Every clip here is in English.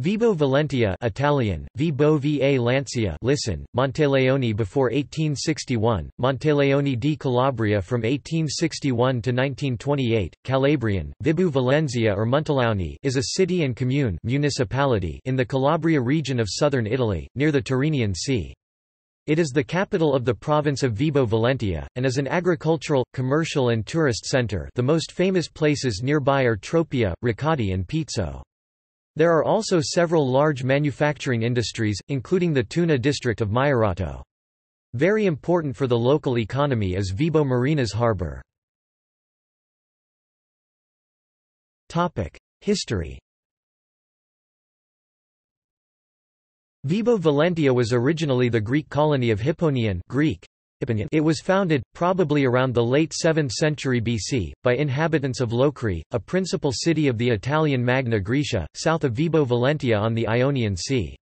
Vibo Valentia Italian, Vibo va Lancia listen, Monteleone before 1861, Monteleone di Calabria from 1861 to 1928, Calabrian, Vibbu Valentia or Monteleone is a city and comune municipality in the Calabria region of southern Italy, near the Tyrrhenian Sea. It is the capital of the province of Vibo Valentia, and is an agricultural, commercial and tourist centre the most famous places nearby are Tropea, Ricadi and Pizzo. There are also several large manufacturing industries, including the tuna district of Maierato. Very important for the local economy is Vibo Marina's harbour. History Vibo Valentia was originally the Greek colony of Hipponion Greek, it was founded, probably around the late 7th century BC, by inhabitants of Locri, a principal city of the Italian Magna Graecia, south of Vibo Valentia on the Ionian Sea.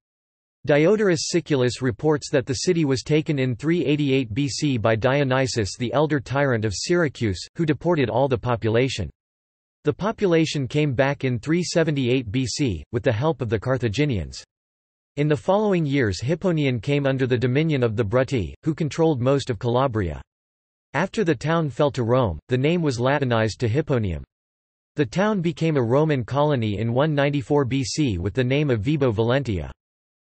Diodorus Siculus reports that the city was taken in 388 BC by Dionysius the elder tyrant of Syracuse, who deported all the population. The population came back in 378 BC, with the help of the Carthaginians. In the following years Hipponion came under the dominion of the Bruttii, who controlled most of Calabria. After the town fell to Rome, the name was Latinized to Hipponium. The town became a Roman colony in 194 BC with the name of Vibo Valentia.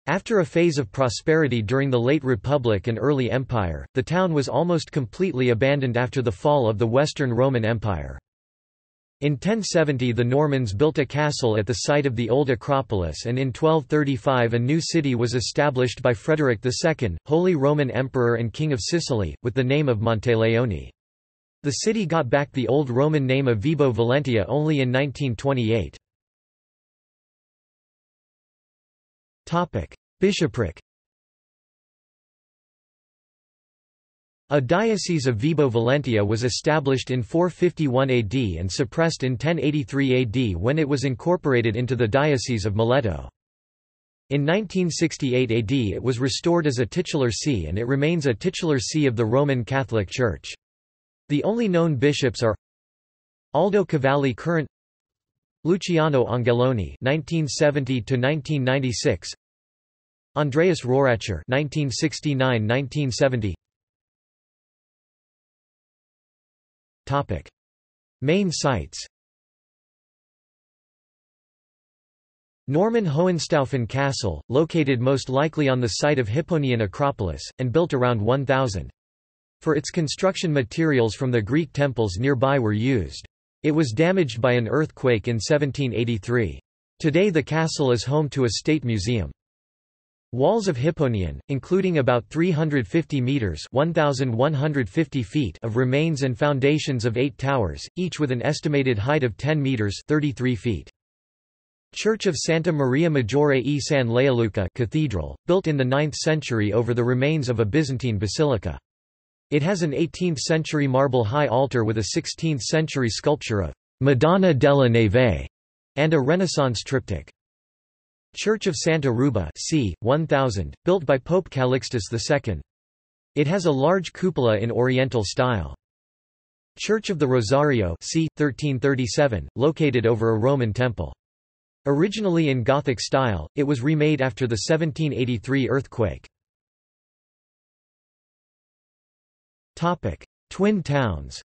After a phase of prosperity during the late Republic and early Empire, the town was almost completely abandoned after the fall of the Western Roman Empire. In 1070 the Normans built a castle at the site of the old Acropolis and in 1235 a new city was established by Frederick II, Holy Roman Emperor and King of Sicily, with the name of Monteleone. The city got back the old Roman name of Vibo Valentia only in 1928. Bishopric A diocese of Vibo Valentia was established in 451 AD and suppressed in 1083 AD when it was incorporated into the Diocese of Mileto. In 1968 AD it was restored as a titular see and it remains a titular see of the Roman Catholic Church. The only known bishops are Aldo Cavalli current Luciano Angeloni 1970 to 1996 Andreas Rohracher 1969-1970 Topic. Main sites Norman Hohenstaufen Castle, located most likely on the site of Hipponian Acropolis, and built around 1000. For its construction materials from the Greek temples nearby were used. It was damaged by an earthquake in 1783. Today the castle is home to a state museum. Walls of Hipponion, including about 350 meters (1150 feet) of remains and foundations of 8 towers, each with an estimated height of 10 meters (33 feet). Church of Santa Maria Maggiore e San Leoluca Cathedral, built in the 9th century over the remains of a Byzantine basilica. It has an 18th-century marble high altar with a 16th-century sculpture of Madonna della Neve and a Renaissance triptych. Church of Santa Ruba c. 1000, built by Pope Calixtus II. It has a large cupola in Oriental style. Church of the Rosario c. 1337, located over a Roman temple. Originally in Gothic style, it was remade after the 1783 earthquake. Twin towns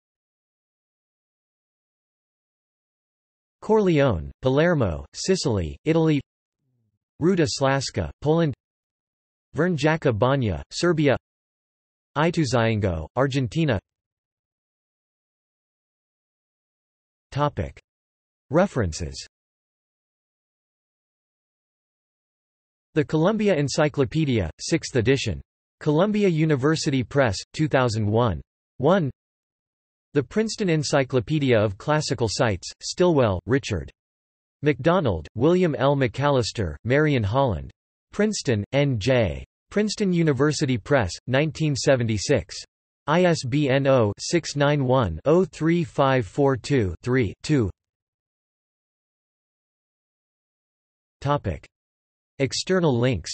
Corleone, Palermo, Sicily, Italy Ruda Slaska, Poland Vrnjačka Banja, Serbia Ituzaingó, Argentina References The Columbia Encyclopedia, 6th edition. Columbia University Press, 2001. 1 The Princeton Encyclopedia of Classical Sites, Stilwell, Richard. MacDonald, William L. McAllister, Marion Holland. Princeton, N.J. Princeton University Press, 1976. ISBN 0-691-03542-3 External links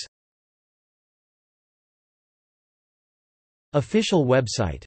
Official website